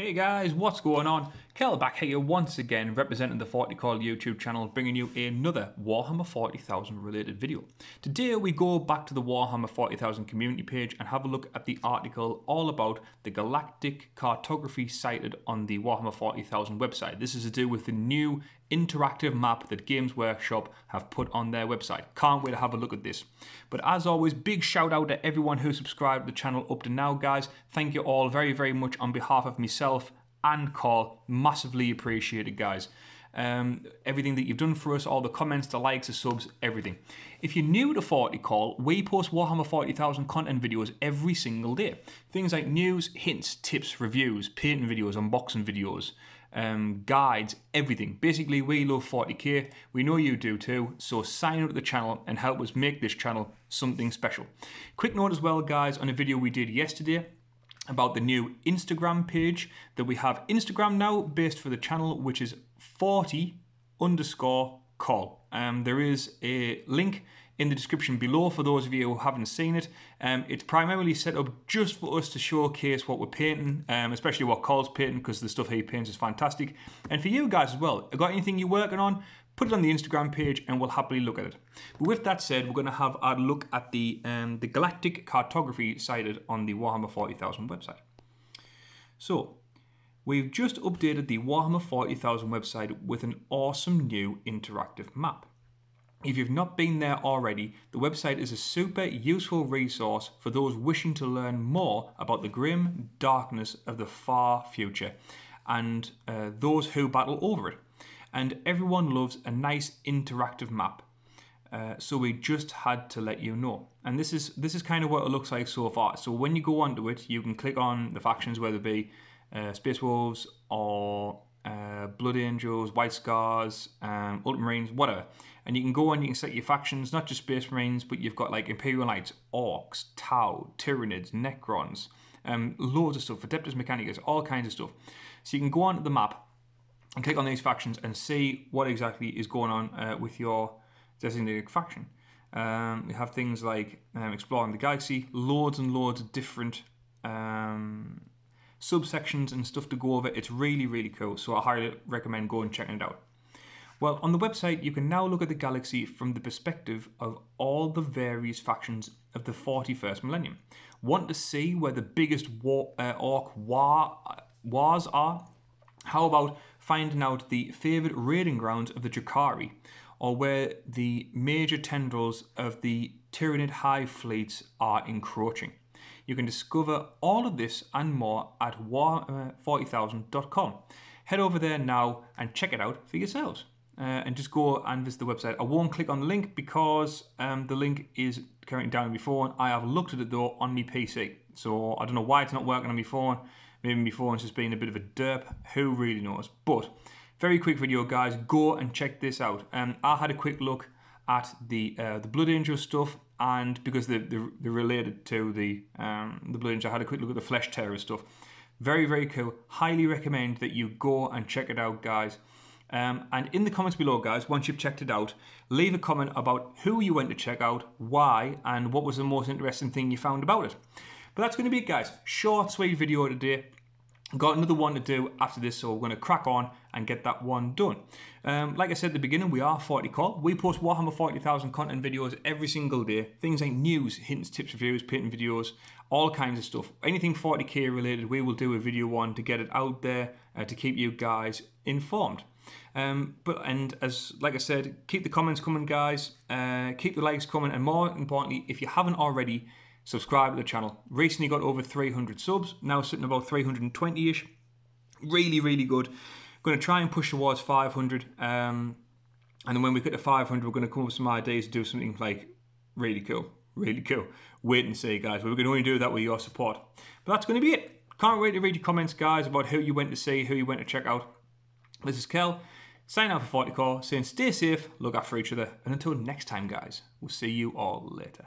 Hey guys, what's going on? Kel back here once again representing the 40kol YouTube channel bringing you another Warhammer 40,000 related video. Today we go back to the Warhammer 40,000 community page and have a look at the article all about the galactic cartography cited on the Warhammer 40,000 website. This is to do with the new interactive map that Games Workshop have put on their website. Can't wait to have a look at this. But as always, big shout out to everyone who subscribed to the channel up to now guys. Thank you all very very much on behalf of myself and Col. Massively appreciated, guys. Um, everything that you've done for us, all the comments, the likes, the subs, everything. If you're new to 40kol, we post Warhammer 40,000 content videos every single day. Things like news, hints, tips, reviews, painting videos, unboxing videos, um, guides, everything. Basically, we love 40k. We know you do too. So sign up to the channel and help us make this channel something special. Quick note as well, guys, on a video we did yesterday about the new Instagram page that we have Instagram now based for the channel, which is 40 underscore call. Um, there is a link in the description below for those of you who haven't seen it. Um, it's primarily set up just for us to showcase what we're painting, um, especially what Col's painting, because the stuff he paints is fantastic. And for you guys as well, got anything you're working on, put it on the Instagram page and we'll happily look at it. But with that said, we're going to have a look at the, um, the galactic cartography cited on the Warhammer 40,000 website. So, we've just updated the Warhammer 40,000 website with an awesome new interactive map. If you've not been there already, the website is a super useful resource for those wishing to learn more about the grim darkness of the far future and uh, those who battle over it and everyone loves a nice interactive map. Uh, so we just had to let you know. And this is this is kind of what it looks like so far. So when you go onto it, you can click on the factions, whether it be uh, Space Wolves or uh, Blood Angels, White Scars, um, Ultramarines, whatever. And you can go and you can set your factions, not just Space Marines, but you've got like Imperial Knights, Orks, Tau, Tyranids, Necrons, um, loads of stuff, Adeptus Mechanicus, all kinds of stuff. So you can go onto the map and click on these factions and see what exactly is going on uh, with your designated faction. Um, we have things like um, exploring the galaxy, loads and loads of different um, subsections and stuff to go over. It's really, really cool. So I highly recommend going and checking it out. Well, on the website, you can now look at the galaxy from the perspective of all the various factions of the 41st millennium. Want to see where the biggest war, uh, Ork war, uh, wars are? How about finding out the favoured raiding grounds of the Drukhari, or where the major tendrils of the Tyranid hive fleets are encroaching? You can discover all of this and more at war40,000.com. Head over there now and check it out for yourselves. Uh, and just go and visit the website. I won't click on the link because um, the link is currently down on my phone. I have looked at it though on my PC. So I don't know why it's not working on my phone. Maybe my phone's just being a bit of a derp. Who really knows? But very quick video, guys. Go and check this out. Um, I had a quick look at the uh, the Blood Angel stuff, and because they're, they're, they're related to the um, the Blood Angel, I had a quick look at the Flesh Tearer stuff. Very, very cool. Highly recommend that you go and check it out, guys. Um, and in the comments below, guys, once you've checked it out, leave a comment about who you went to check out, why, and what was the most interesting thing you found about it. But that's going to be it, guys. Short, sweet video today. Got another one to do after this, so we're going to crack on and get that one done. Um, like I said at the beginning, we are 40kol. We post Warhammer 40,000 content videos every single day. Things like news, hints, tips, reviews, painting videos, all kinds of stuff. Anything 40k related, we will do a video on to get it out there uh, to keep you guys informed. Um, but and as like I said, keep the comments coming, guys. Uh, keep the likes coming, and more importantly, if you haven't already, subscribe to the channel. Recently got over 300 subs, now sitting about 320-ish. Really, really good. Going to try and push towards 500. Um, and then when we get to 500, we're going to come up with some ideas to do something like really cool. Really cool. Wait and see, guys. We're going to only do that with your support. But that's going to be it. Can't wait to read your comments, guys, about who you went to see, who you went to check out. This is Kel. Sign out for 40kol, saying stay safe, look after each other, and until next time, guys, we'll see you all later.